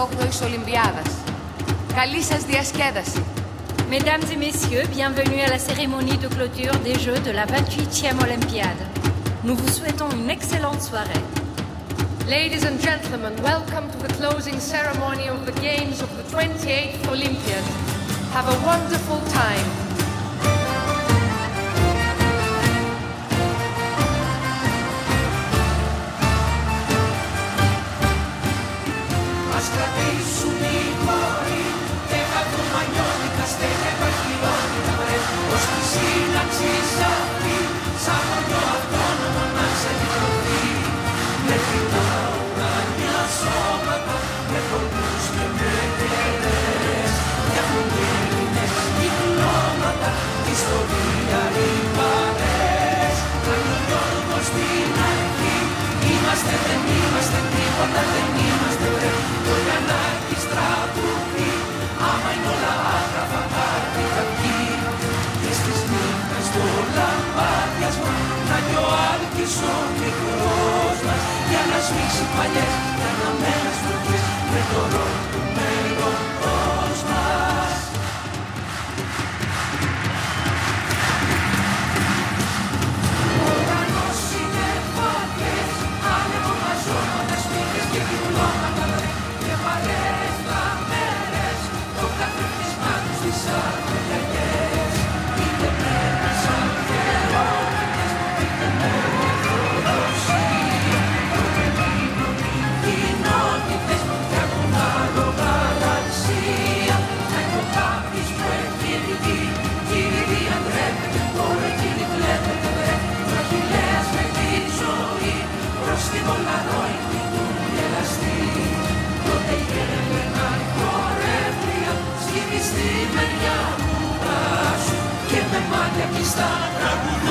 28ης Ολυμπιάδας. Καλή σας διασκέδαση. Mesdames et messieurs, bienvenue à la cérémonie de clôture des Jeux de la 28e Olympiade. Nous vous souhaitons une excellente soirée. Ladies and gentlemen, welcome to the closing ceremony of the Games of the 28th Olympiad. Have a wonderful time. και πιστά τραγουδούν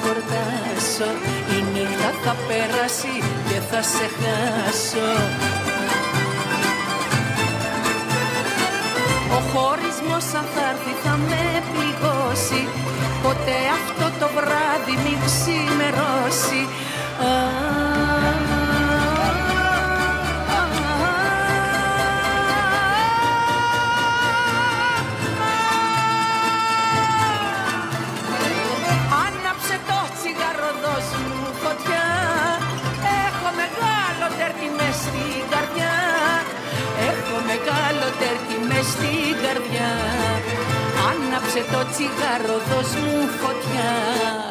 χορτάσω. Η νύχτα θα περάσει και θα σε χάσω. Ο χωρισμός αν θα με πληγώσει. Ποτέ αυτό το βράδυ μην ξημερώσει. μες στην καρδιά. Μες καλοτέρκι στην καρδιά. Άναψε το τσιγάρο, δώσ' μου φωτιά.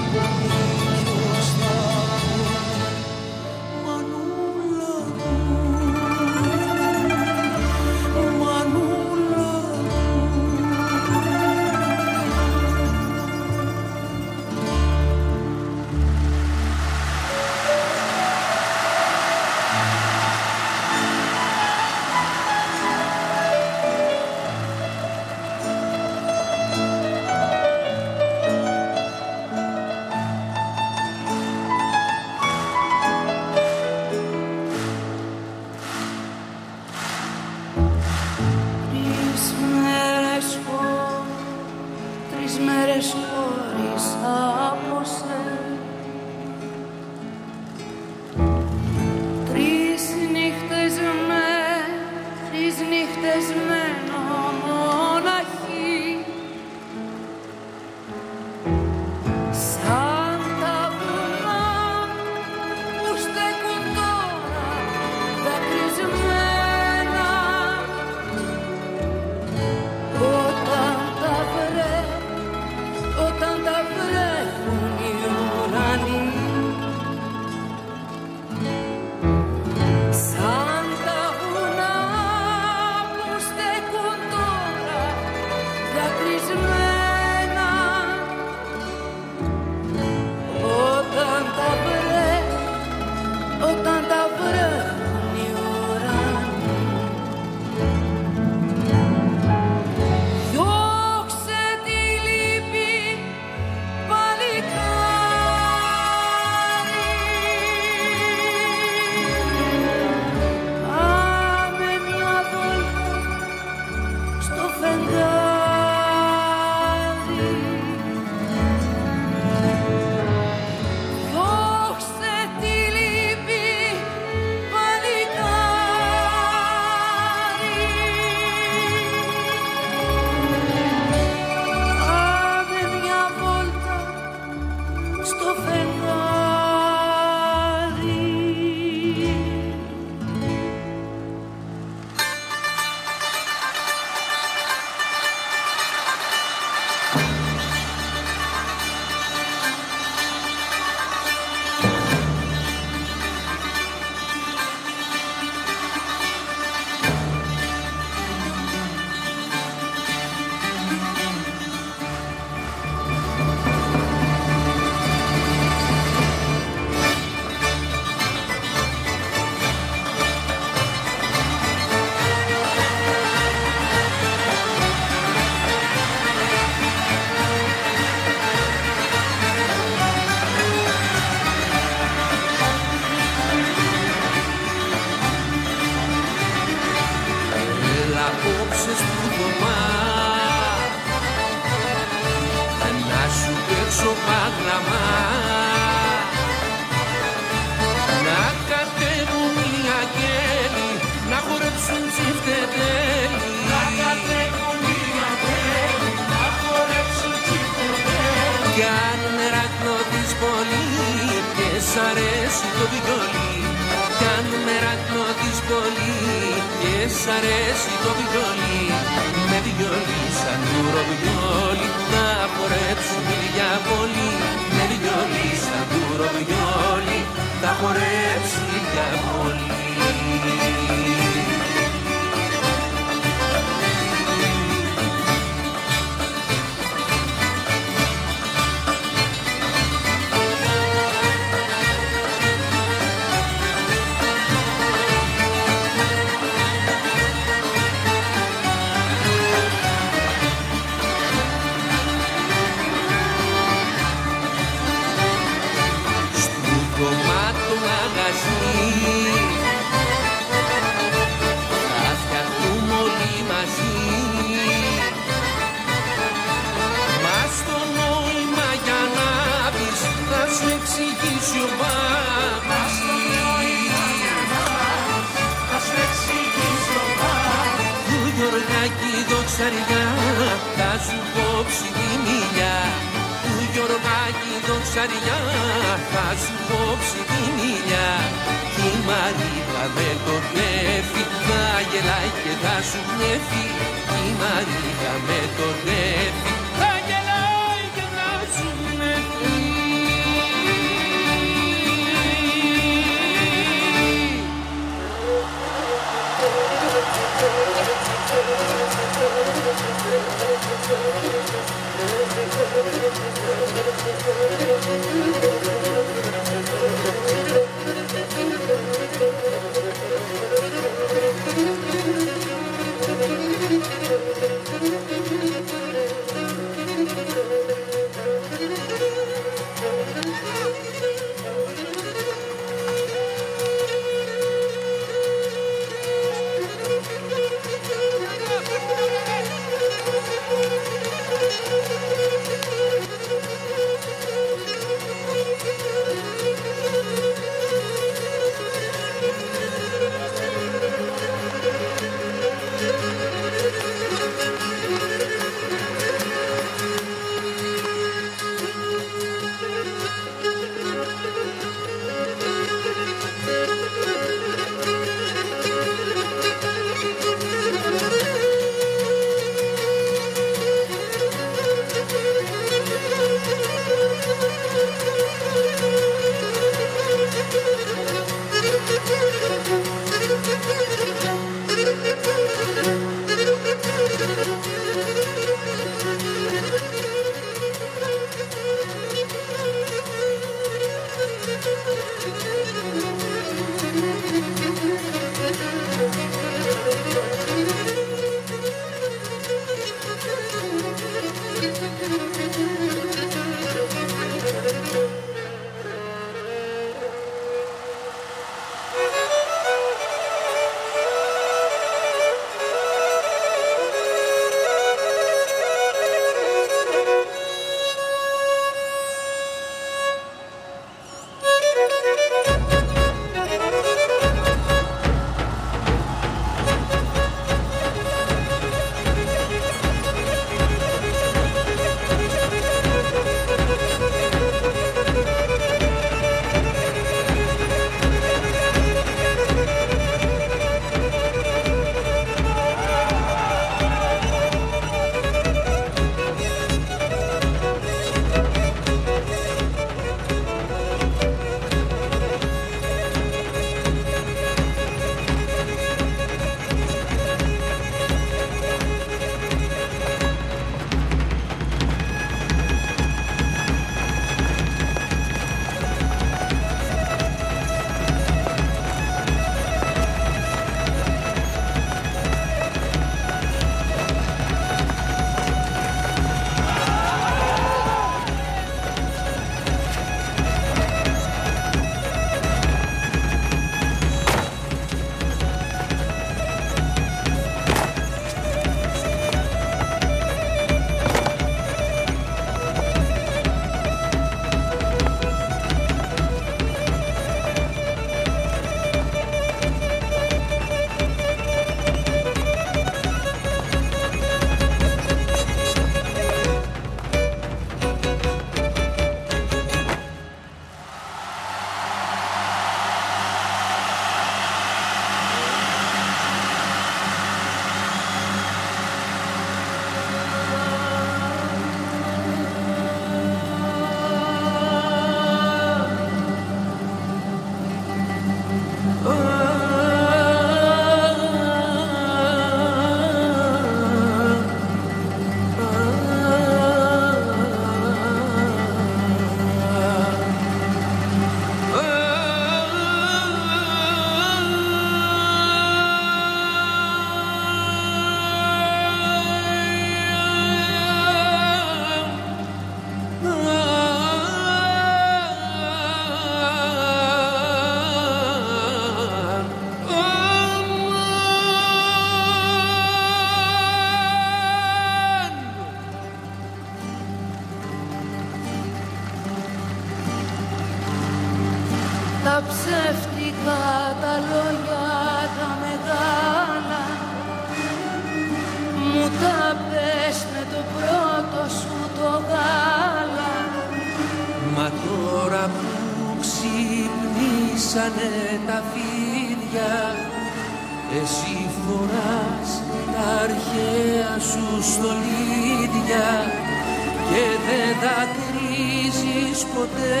Δακρύζεις ποτέ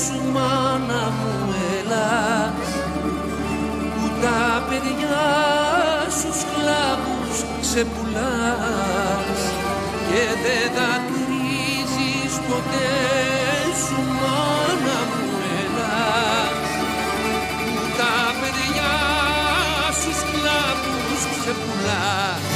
σου μάνα μου ελάς που τα παιδιά σου σκλάβους σε πουλάς και δεν δακρύζεις ποτέ σου μάνα μου ελάς που τα παιδιά σου σκλάβους σε πουλάς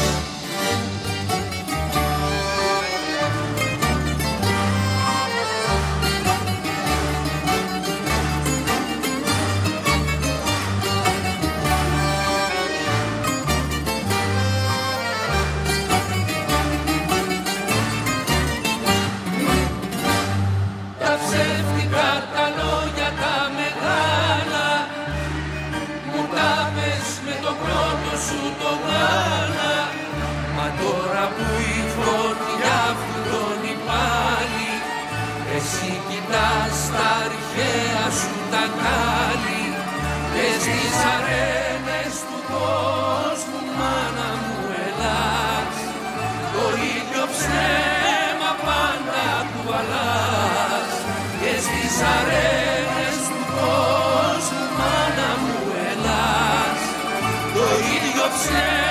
αρένες του κόσμου μάνα μου ελάς. Το ίδιο ψέμα πάντα κουβαλάς Και στις αρένες του κόσμου μάνα μου ελάς. Το ίδιο ψέμα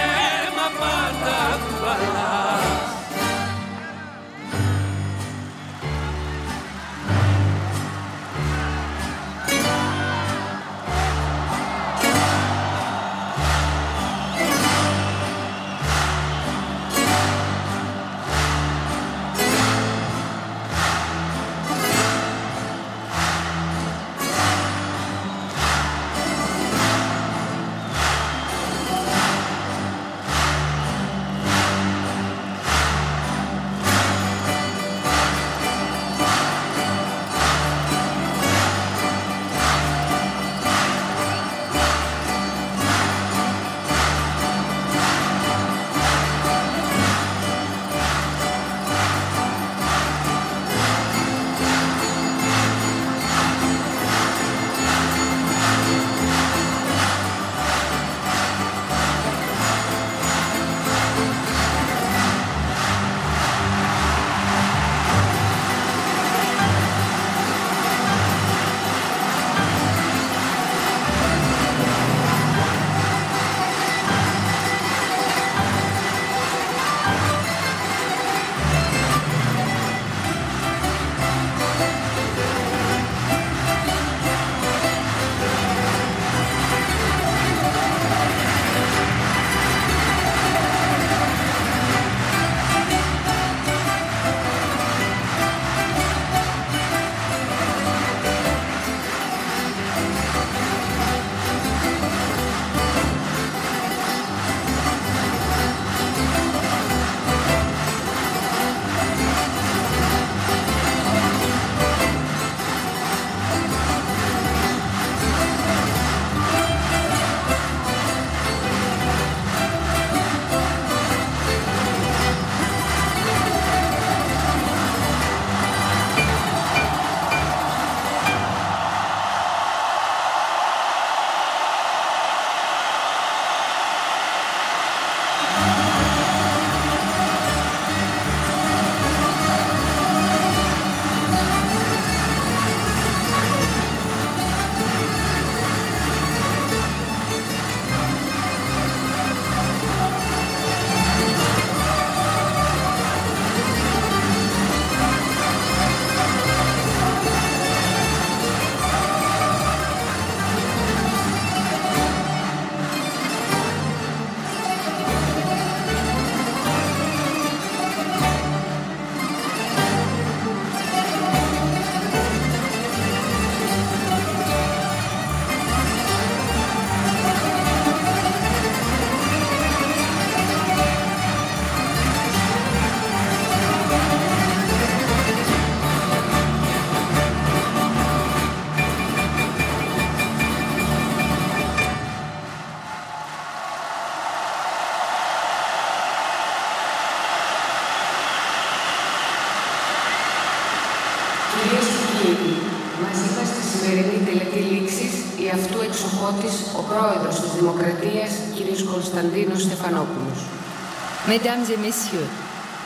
Mesdames et messieurs,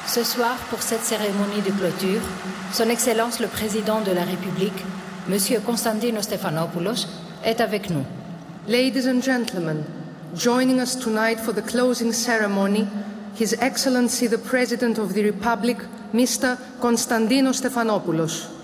ce soir, pour cette cérémonie de clôture, Son Excellence le Président de la République, M. Konstantinos Stephanopoulos, est avec nous. Ladies and gentlemen, joining us tonight for the closing ceremony, His Excellency the President of the Republic, Mr. Konstantinos Stephanopoulos.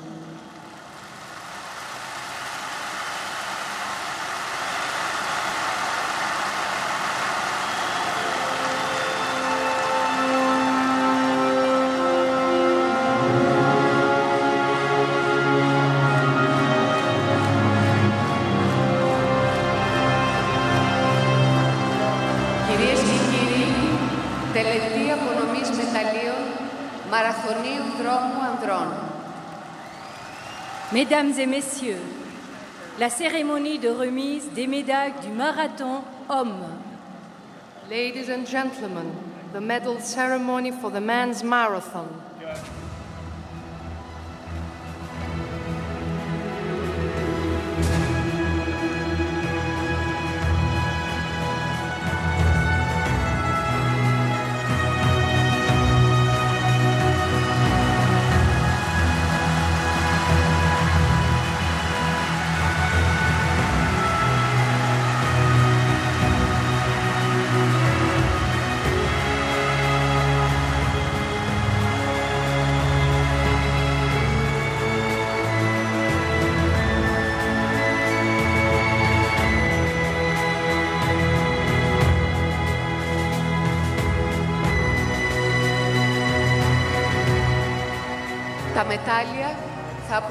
Mesdames et messieurs, la cérémonie de remise des médailles du marathon homme. Ladies and gentlemen, the medal ceremony for the men's marathon.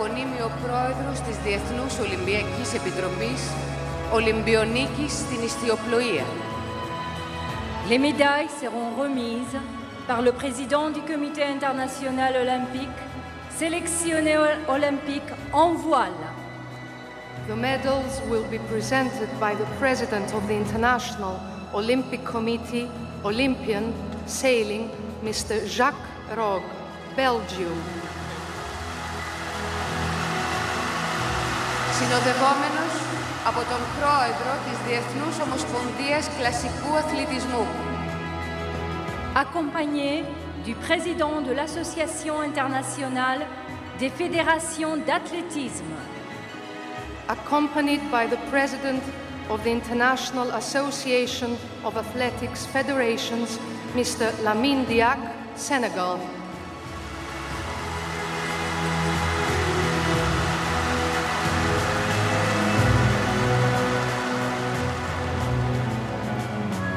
Απονείμει ο πρόεδρος της Διεθνούς Ολυμπιακής Επιτροπής, Ολυμπιονίκης στην Ιστιοπλοεία. Les médailles seront remises par le président du Comité international olympique, sélectionné ol- olympique en voile. The medals will be presented by the President of the International Olympic Committee, Olympian, sailing, Mr. Jacques Rogge, Belgium. Συνοδευόμενος από τον πρόεδρο της Διεθνούς Ομοσπονδίας Κλασικού Αθλητισμού. accompagné du président de l'Association internationale des fédérations d'athlétisme, accompanied by the President of the International Association of Athletics Federations, Mr. Lamine Diak, Senegal.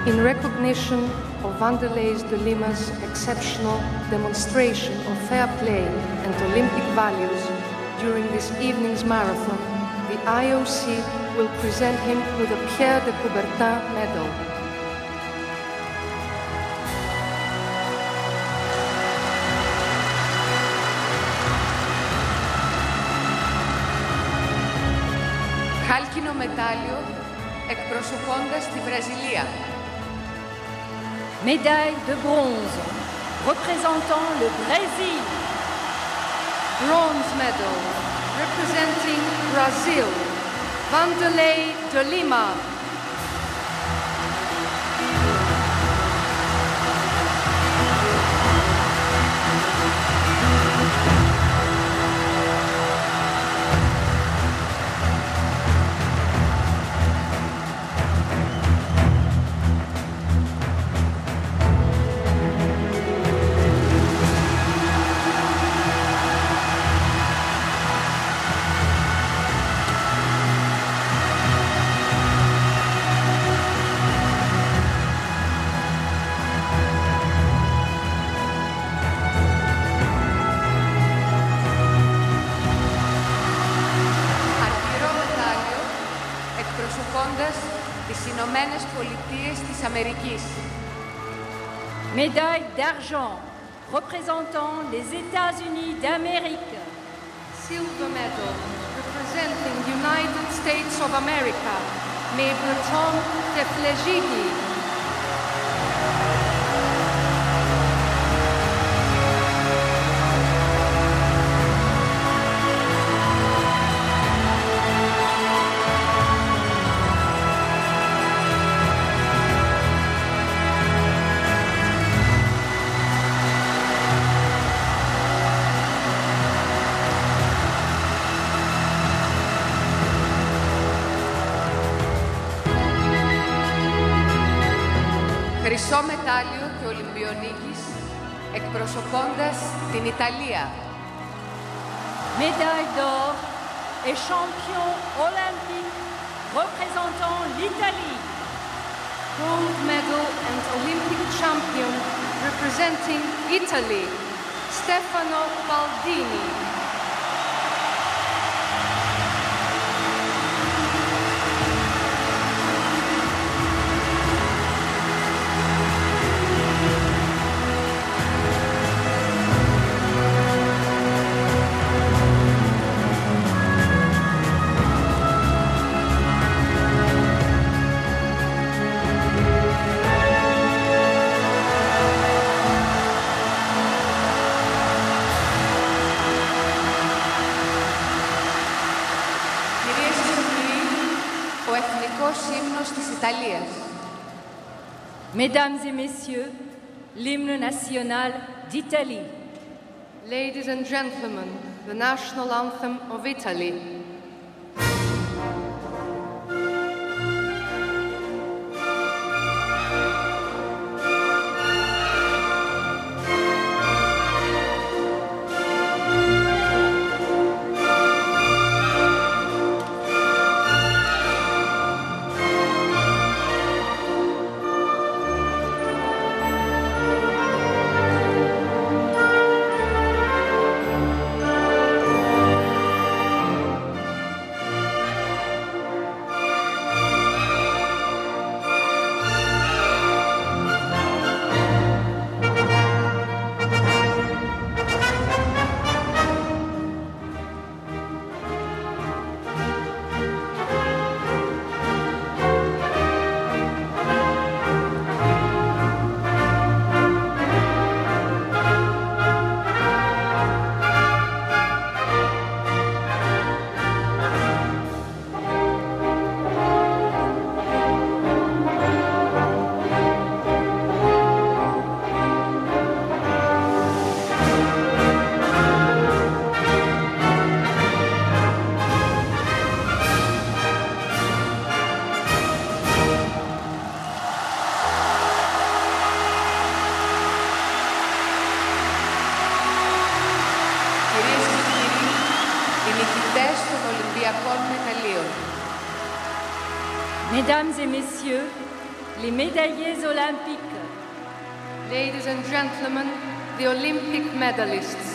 In recognition of Wanderlees de Lima's exceptional demonstration of fair play and Olympic values during this evening's marathon, the IOC will present him with a Pierre de Coubertin medal. Χάλκινο μετάλλιο εκπροσωπώντας τη Βραζιλία. Médaille de bronze représentant le Brésil, Bronze medal representing Brazil, Vanderlei de Lima. Αμερικής. médaille d'argent représentant les États-Unis d'Amérique, Silver medal representing United States of America, May Breton Teflejigi. Médaille d'or et champion olympique représentant l'Italie. Gold medal and Olympic champion representing Italy, Stefano Baldini. Mesdames et messieurs, l'hymne national d'Italie. Ladies and gentlemen, the national anthem of Italy. Mesdames et messieurs, les médaillés olympiques. Ladies and gentlemen, the Olympic medalists.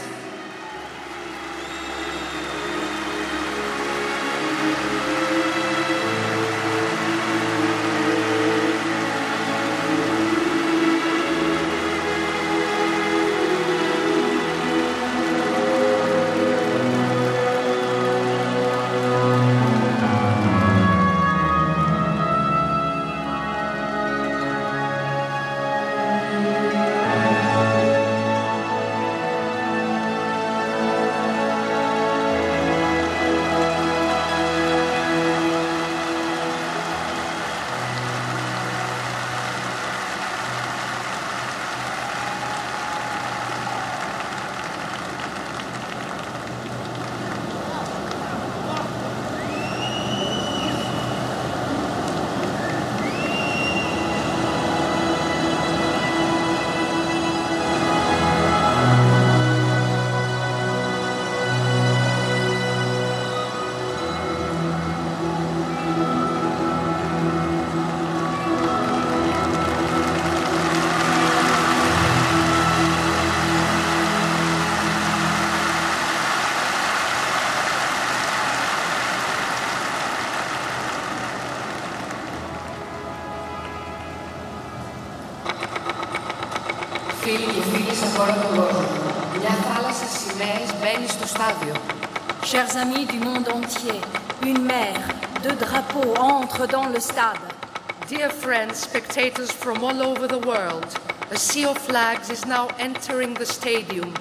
Chers amis du monde entier, une mer, deux drapeaux entrent dans le stade. Dear friends, spectators from all over the world, a sea of flags is now entering the stadium.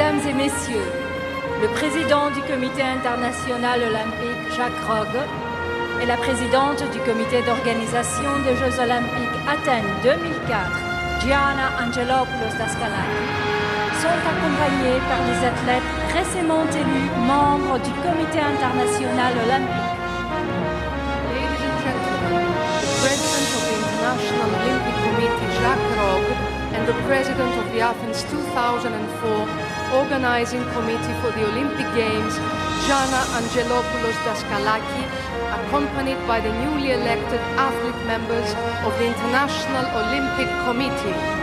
Mesdames et Messieurs, le président du Comité international olympique, Jacques Rogge, et la présidente du comité d'organisation des Jeux olympiques Athènes 2004, Gianna Angelopoulos Daskalaki, sont accompagnés par les athlètes récemment élus membres du comité international olympique. Olympic Jacques and the President of the Athens 2004 Organizing Committee for the Olympic Games, Gianna Angelopoulos Daskalaki, accompanied by the newly elected athlete members of the International Olympic Committee.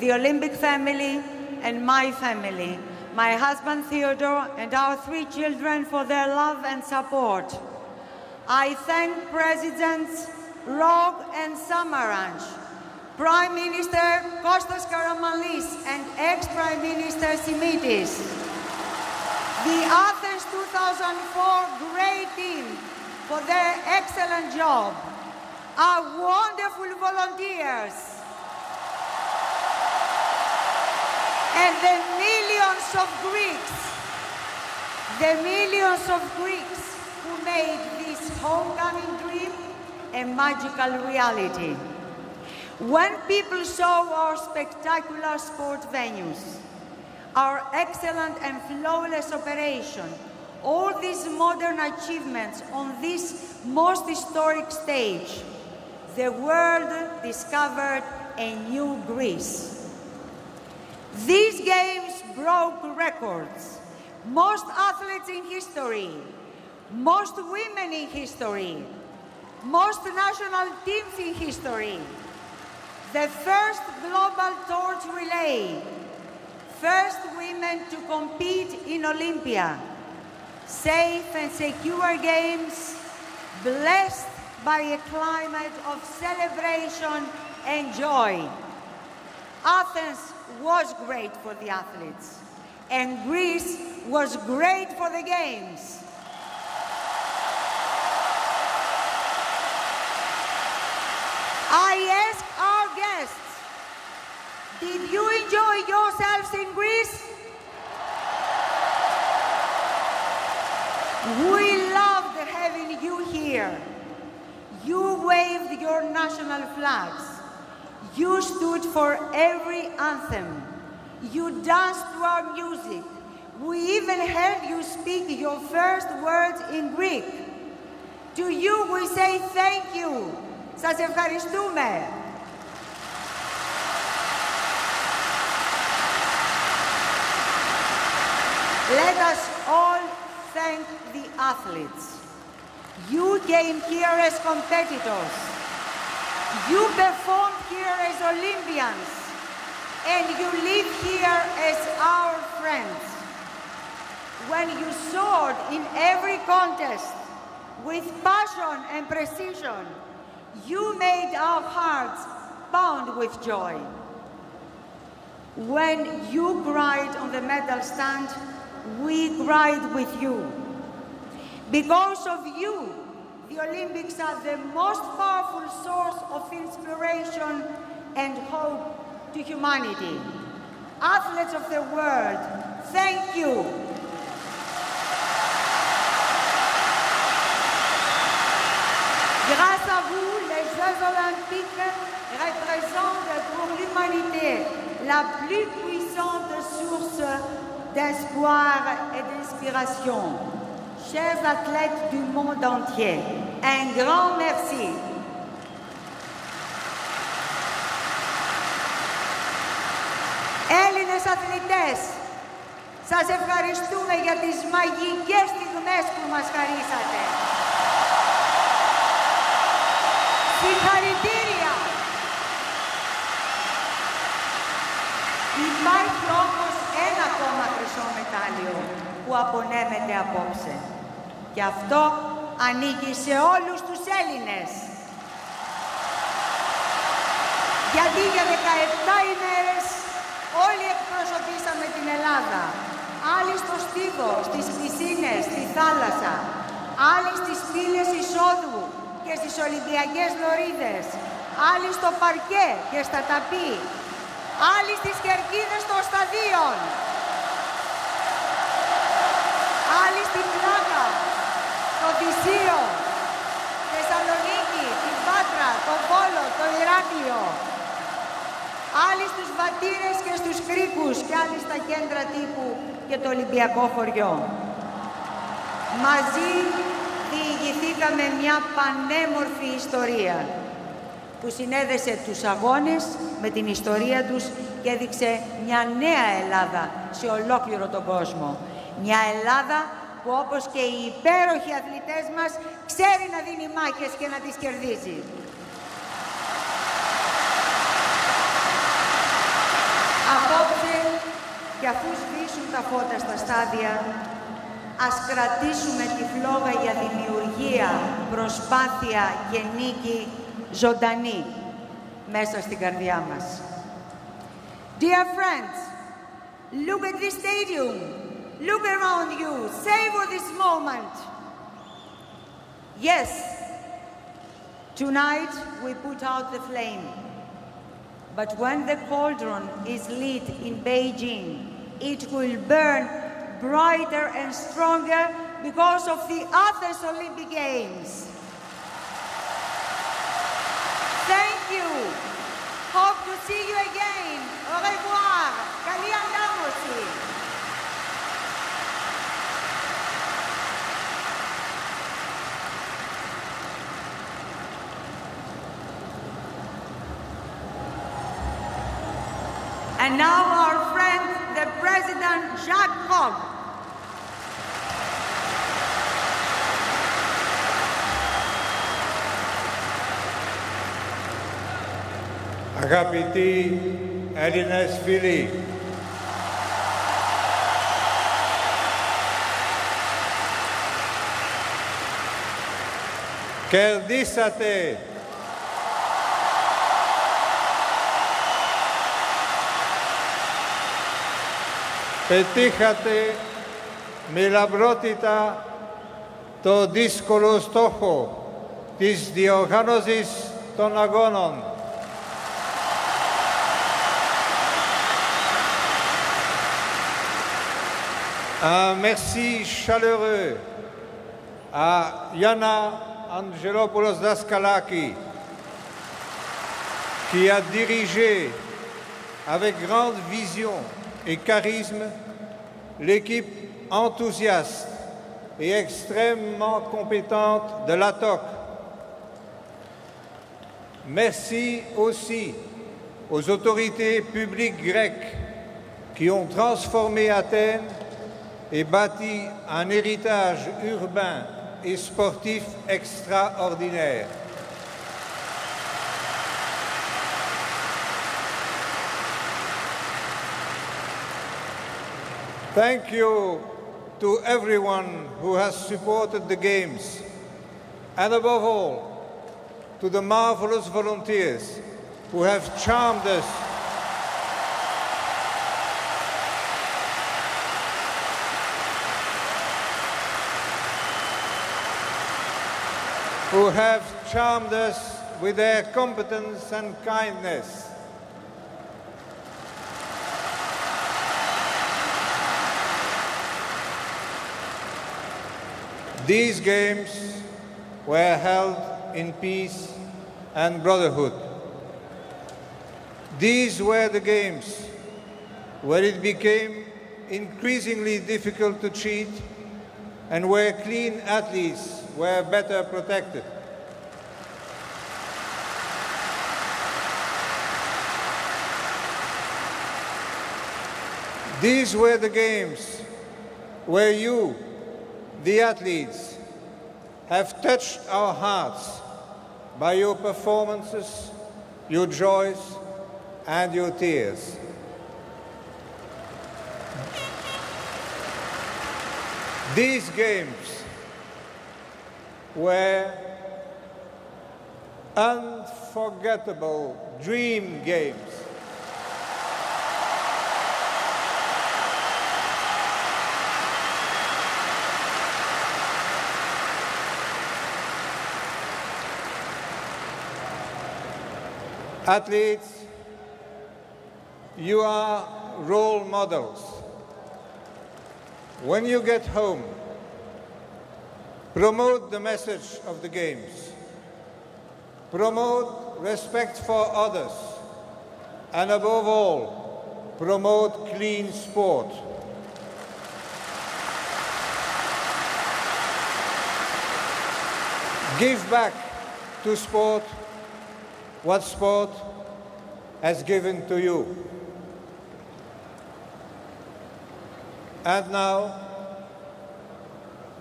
The Olympic family and my family my husband Theodore, and our three children for their love and support. I thank Presidents Rogge and Samaranch, Prime Minister Kostas Karamanlis, and ex-Prime Minister Simitis, the Athens 2004 great team for their excellent job, our wonderful volunteers, and the millions of Greeks, the millions of Greeks who made this homecoming dream a magical reality. When people saw our spectacular sport venues, our excellent and flawless operation, all these modern achievements on this most historic stage, the world discovered a new Greece. These games broke records. Most athletes in history, most women in history, most national teams in history. The first global torch relay, first women to compete in Olympia. Safe and secure games, blessed by a climate of celebration and joy. Athens was great for the athletes, and Greece was great for the Games. I ask our guests, did you enjoy yourselves in Greece? We loved having you here. You waved your national flags. You stood for every anthem. You danced to our music. We even heard you speak your first words in Greek. To you we say thank you. Σας ευχαριστούμε. Let us all thank the athletes. You came here as competitors. You performed here as Olympians, and you live here as our friends. When you soared in every contest with passion and precision, you made our hearts bound with joy. When you cried on the medal stand, we cried with you. Because of you, the Olympics are the most powerful source of inspiration and hope to humanity. Athletes of the world, thank you. Grâce à vous, les Jeux olympiques représentent pour l'humanité la plus puissante source d'espoir et d'inspiration. Chers athlètes du monde entier, un grand merci. Έλληνες αθλητές, σας ευχαριστούμε για τις μαγικές στιγμές που μας χαρίσατε. Συγχαρητήρια! Υπάρχει όμως ένα ακόμα χρυσό μετάλλιο που απονέμεται απόψε. Και αυτό ανήκει σε όλους τους Έλληνες. Γιατί για 17 ημέρες όλοι εκπροσωπήσαμε την Ελλάδα. Άλλοι στο στίβο, στις πισίνες, στη θάλασσα. Άλλοι στις πύλες εισόδου και στις Ολυμπιακές Λωρίδες. Άλλοι στο παρκέ και στα ταπί. Άλλοι στις κερκίδες των σταδίων. Άλλοι στην Πλάκα, το Θησίο, Θεσσαλονίκη, την Πάτρα, το Βόλο, το Ηράκλειο. Άλλοι στους Βατήρες και στους Κρίκους και άλλοι στα κέντρα τύπου και το Ολυμπιακό χωριό. Μαζί διηγηθήκαμε μια πανέμορφη ιστορία που συνέδεσε τους αγώνες με την ιστορία τους και έδειξε μια νέα Ελλάδα σε ολόκληρο τον κόσμο. Μια Ελλάδα που όπως και οι υπέροχοι αθλητές μας ξέρει να δίνει μάχες και να τις κερδίζει. Απόψε, και αφούς σβήσουν τα φώτα στα στάδια, ας κρατήσουμε τη φλόγα για δημιουργία, προσπάθεια και νίκη ζωντανή μέσα στην καρδιά μας. Dear friends, look at this stadium. Look around you. Savor this moment. Yes, tonight we put out the flame. But when the cauldron is lit in Beijing, it will burn brighter and stronger because of the Athens Olympic Games. Thank you. Hope to see you again. Au revoir. Καλή ανάμωση. And now our friend, the President Jacques Rogge. Αγαπητοί Έλληνες φίλοι, κερδίσατε πετύχατε με λαμπρότητα το δύσκολο στόχο της διοργάνωσης των αγώνων. Un merci chaleureux à Yana Angelopoulos Daskalaki, qui a dirigé avec grande vision et charisme l'équipe enthousiaste et extrêmement compétente de l'ATOC. Merci aussi aux autorités publiques grecques qui ont transformé Athènes et bâti un héritage urbain et sportif extraordinaire. Thank you to everyone who has supported the Games, and above all, to the marvelous volunteers who have charmed us who have charmed us with their competence and kindness. These games were held in peace and brotherhood. These were the games where it became increasingly difficult to cheat and where clean athletes were better protected. These were the games where you, the athletes, have touched our hearts by your performances, your joys, and your tears. These games were unforgettable dream games. Athletes, you are role models. When you get home, promote the message of the Games. Promote respect for others. And above all, promote clean sport. Give back to sport what sport has given to you. And now,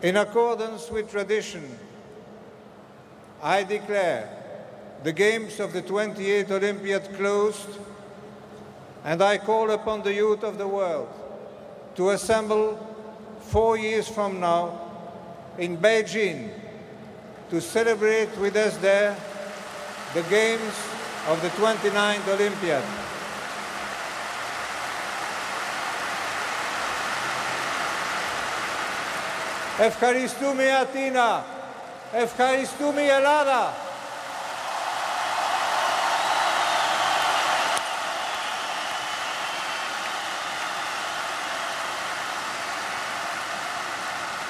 in accordance with tradition, I declare the Games of the 28th Olympiad closed, and I call upon the youth of the world to assemble four years from now in Beijing to celebrate with us there the Games of the 29th Olympiad. Ευχαριστούμε Αθήνα. Ευχαριστούμε Ελλάδα.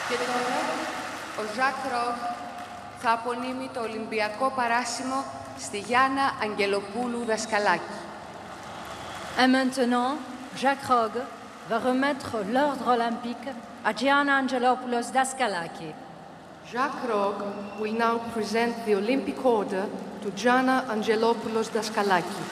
Και τώρα ο Ζακ Ρογ θα απονείμει το Ολυμπιακό παράσημο στη Γιάννα Αγγελοπούλου Δασκαλάκη. Et maintenant, Jacques Rogge va remettre l'ordre olympique à Gianna Angelopoulos Daskalaki. Jacques Rogge will now present the Olympic Order to Gianna Angelopoulos Daskalaki.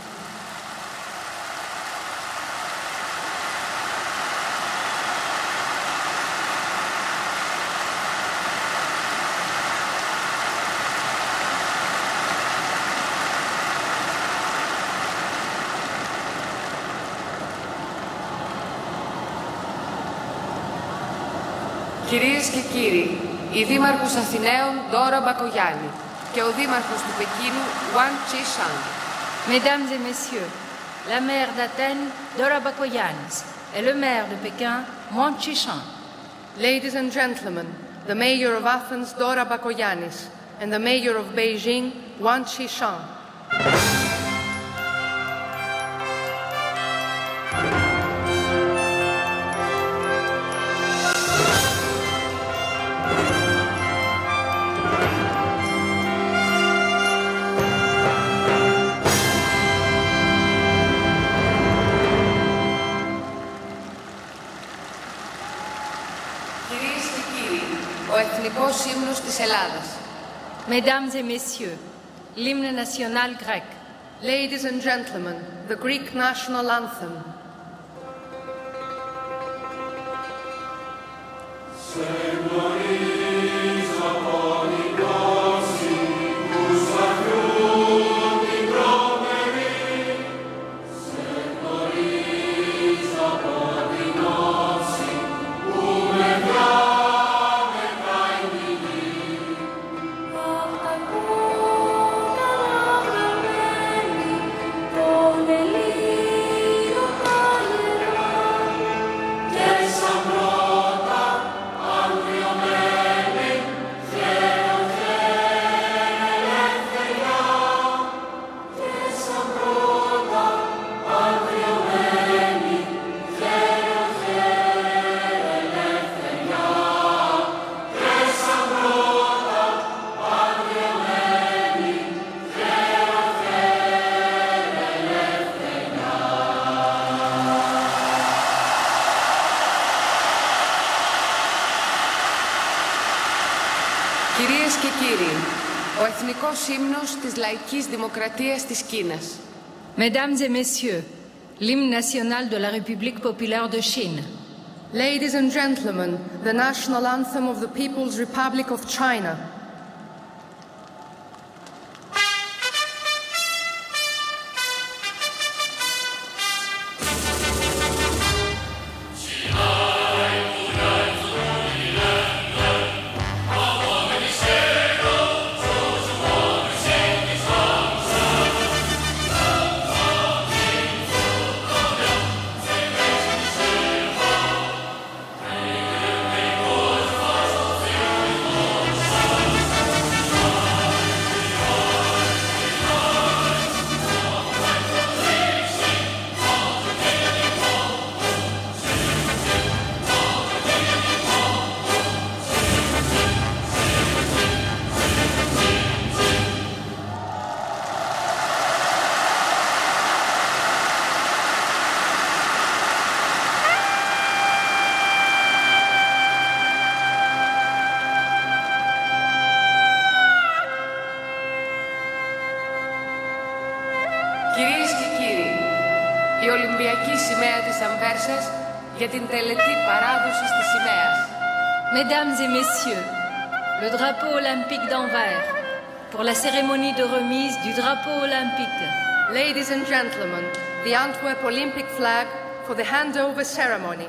Η Δήμαρχος Αθηναίων Ντόρα Μπακογιάννη και ο Δήμαρχος του Πεκίνου Ουαν Τσι Σαν. Mesdames et messieurs, la maire d'Athènes, Dora Bakoyannis, et le maire de Pékin, Wang Chishan. Ladies and gentlemen, the mayor of Athens, Dora Bakoyannis, and the mayor of Beijing, Wan Qishan. Εθνικός Ύμνος της Ελλάδας. Mesdames et messieurs, l'hymne national grec. Ladies and gentlemen, the Greek national anthem. Τον δημοκρατίας της Κίνας. Mesdames et messieurs, l'hymne national de la République populaire de Chine. Ladies and gentlemen, the national anthem of the People's Republic of China. Pour la cérémonie de remise du drapeau olympique. Ladies and gentlemen, the Antwerp Olympic flag for the handover ceremony.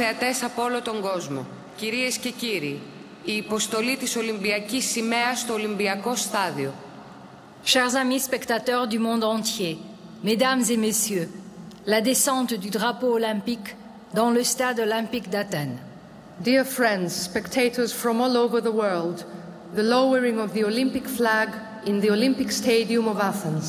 Θεατές από όλο τον κόσμο, κυρίες και κύριοι, η υποστολή της Ολυμπιακής Σημαίας στο Ολυμπιακό Στάδιο. Chers amis spectateurs du monde entier, mesdames et messieurs, la descente du drapeau olympique dans le stade olympique d'Athènes. Dear friends, spectators from all over the world, the lowering of the Olympic flag in the Olympic Stadium of Athens.